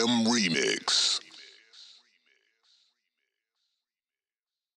Remix.